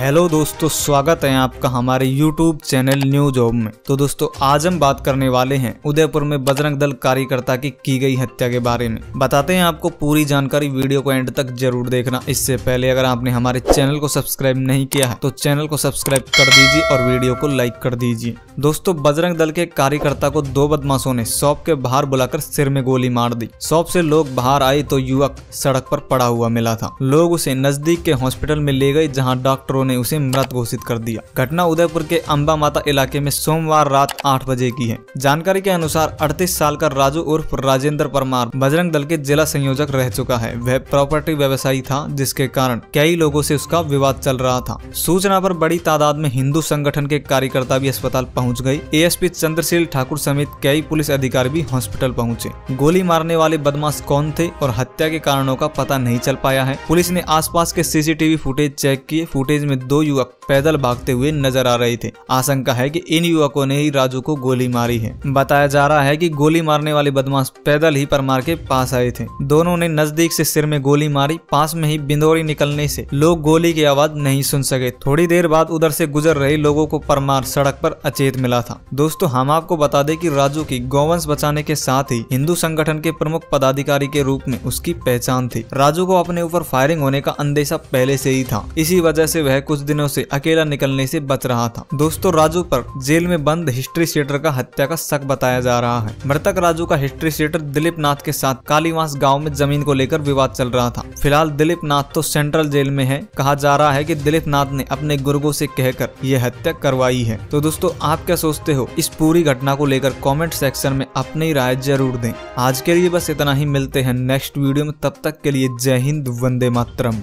Hello दोस्तों, स्वागत है आपका हमारे YouTube चैनल न्यूज़ ऑब में। तो दोस्तों, आज हम बात करने वाले हैं उदयपुर में बजरंग दल कार्यकर्ता की की गई हत्या के बारे में। बताते हैं आपको पूरी जानकारी वीडियो को एंड तक ज़रूर देखना। इससे पहले अगर आपने हमारे चैनल को सब्सक्राइब नहीं किया है तो चैनल को सब्सक्राइब कर दीजिए और वीडियो को लाइक कर दीजिए। दोस्तों, बजरंग दल के कार्यकर्ता को दो बदमाशों ने शॉप के बाहर बुलाकर सिर में गोली मार दी। शॉप से लोग बाहर आए तो युवक सड़क पर पड़ा हुआ मिला था। लोग उसे नज़दीक के हॉस्पिटल में ले गए, जहाँ डॉक्टरों ने उसे मृत घोषित कर दिया। घटना उदयपुर के अम्बा माता इलाके में सोमवार रात आठ बजे की है। जानकारी के अनुसार अड़तीस साल का राजू उर्फ़ राजेंद्र परमार बजरंग दल के जिला संयोजक रह चुका है। वह प्रॉपर्टी व्यवसायी था, जिसके कारण कई लोगों से उसका विवाद चल रहा था। सूचना पर बड़ी तादाद में हिंदू संगठन के कार्यकर्ता भी अस्पताल पहुँच गए। एएसपी चंद्रशील ठाकुर समेत कई पुलिस अधिकारी भी हॉस्पिटल पहुँचे। गोली मारने वाले बदमाश कौन थे और हत्या के कारणों का पता नहीं चल पाया है। पुलिस ने आसपास के सीसीटीवी फुटेज चेक किए। फुटेज में दो युवक पैदल भागते हुए नज़र आ रहे थे। आशंका है कि इन युवकों ने ही राजू को गोली मारी है। बताया जा रहा है कि गोली मारने वाले बदमाश पैदल ही परमार के पास आए थे। दोनों ने नज़दीक से सिर में गोली मारी, पास में ही बिंदोरी निकलने से लोग गोली की आवाज़ नहीं सुन सके। थोड़ी देर बाद उधर से गुजर रहे लोगों को परमार सड़क पर अचेत मिला था। दोस्तों, हम आपको बता दें कि राजू की गौवंश बचाने के साथ ही हिंदू संगठन के प्रमुख पदाधिकारी के रूप में उसकी पहचान थी। राजू को अपने ऊपर फायरिंग होने का अंदेशा पहले से ही था। इसी वजह से वह कुछ दिनों से अकेला निकलने से बच रहा था। दोस्तों, राजू पर जेल में बंद हिस्ट्री सीटर का हत्या का शक बताया जा रहा है। मृतक राजू का हिस्ट्री सीटर दिलीप नाथ के साथ कालीवास गाँव में ज़मीन को लेकर विवाद चल रहा था। फ़िलहाल दिलीप नाथ तो सेंट्रल जेल में है। कहा जा रहा है की दिलीप नाथ ने अपने गुर्गो से कहकर यह हत्या करवाई है। तो दोस्तों, आप क्या सोचते हो? इस पूरी घटना को लेकर कमेंट सेक्शन में अपनी राय ज़रूर दें। आज के लिए बस इतना ही। मिलते हैं नेक्स्ट वीडियो में। तब तक के लिए जय हिंद, वंदे मातरम।